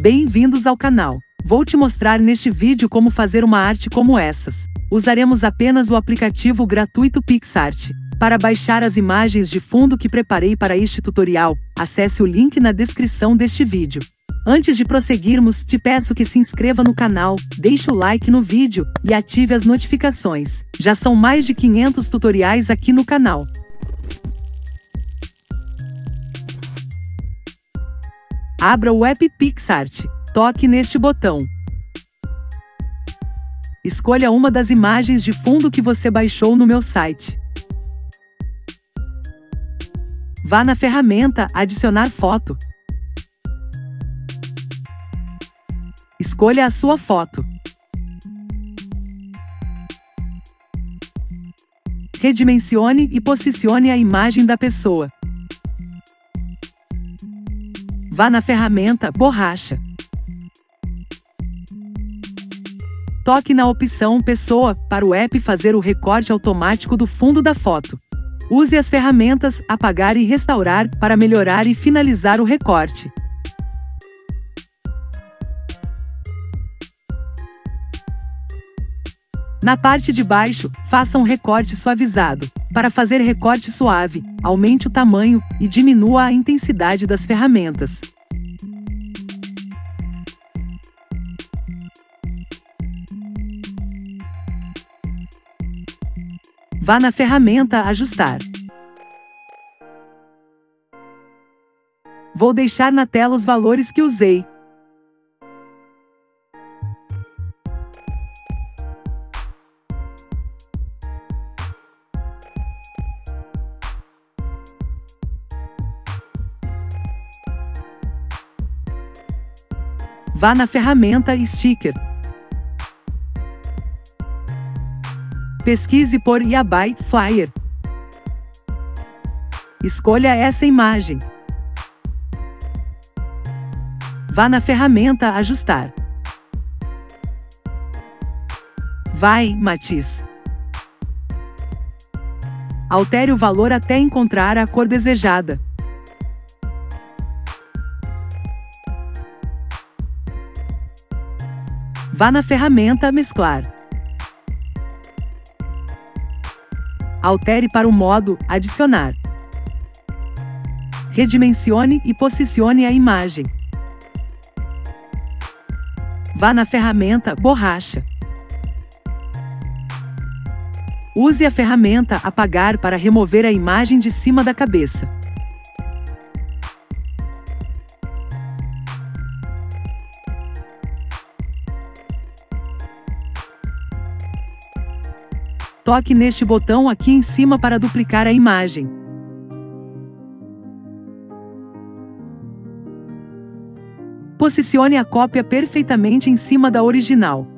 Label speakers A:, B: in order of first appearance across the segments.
A: Bem-vindos ao canal. Vou te mostrar neste vídeo como fazer uma arte como essas. Usaremos apenas o aplicativo gratuito PixArt. Para baixar as imagens de fundo que preparei para este tutorial, acesse o link na descrição deste vídeo. Antes de prosseguirmos, te peço que se inscreva no canal, deixe o like no vídeo e ative as notificações. Já são mais de 500 tutoriais aqui no canal. Abra o app PixArt. Toque neste botão. Escolha uma das imagens de fundo que você baixou no meu site. Vá na ferramenta Adicionar foto. Escolha a sua foto. Redimensione e posicione a imagem da pessoa. Vá na ferramenta Borracha. Toque na opção Pessoa para o app fazer o recorte automático do fundo da foto. Use as ferramentas Apagar e Restaurar para melhorar e finalizar o recorte. Na parte de baixo, faça um recorte suavizado. Para fazer recorte suave, aumente o tamanho e diminua a intensidade das ferramentas. Vá na ferramenta Ajustar. Vou deixar na tela os valores que usei. Vá na ferramenta Sticker. Pesquise por Yabai Flyer. Escolha essa imagem. Vá na ferramenta Ajustar. Vai, Matiz. Altere o valor até encontrar a cor desejada. Vá na ferramenta Mesclar. Altere para o modo Adicionar. Redimensione e posicione a imagem. Vá na ferramenta Borracha. Use a ferramenta Apagar para remover a imagem de cima da cabeça. Toque neste botão aqui em cima para duplicar a imagem. Posicione a cópia perfeitamente em cima da original.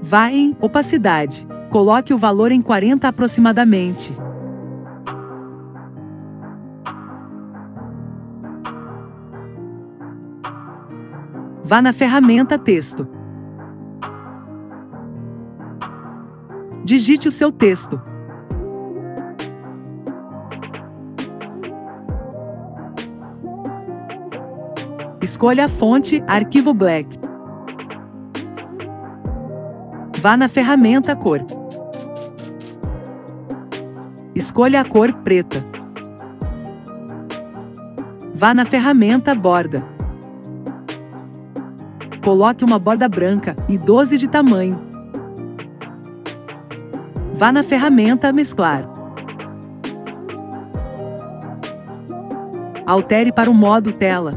A: Vá em Opacidade. Coloque o valor em 40 aproximadamente. Vá na ferramenta Texto. Digite o seu texto. Escolha a fonte Arquivo Black. Vá na ferramenta Cor. Escolha a cor preta. Vá na ferramenta Borda. Coloque uma borda branca e 12 de tamanho. Vá na ferramenta Mesclar. Altere para o modo tela.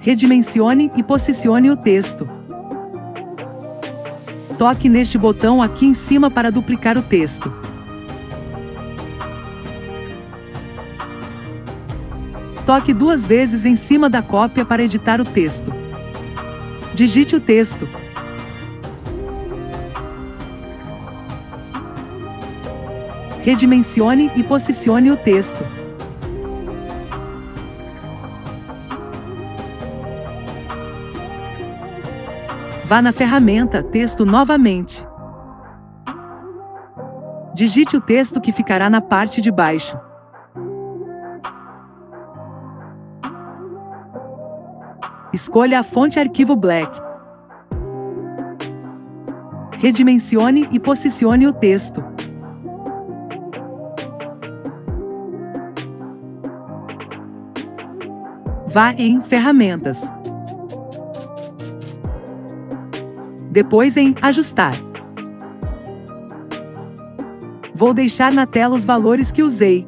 A: Redimensione e posicione o texto. Toque neste botão aqui em cima para duplicar o texto. Toque duas vezes em cima da cópia para editar o texto. Digite o texto. Redimensione e posicione o texto. Vá na ferramenta Texto novamente. Digite o texto que ficará na parte de baixo. Escolha a fonte arquivo Black. Redimensione e posicione o texto. Vá em Ferramentas. Depois em Ajustar. Vou deixar na tela os valores que usei.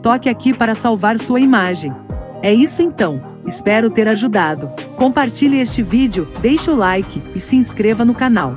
A: Toque aqui para salvar sua imagem. É isso então, espero ter ajudado. Compartilhe este vídeo, deixe o like e se inscreva no canal.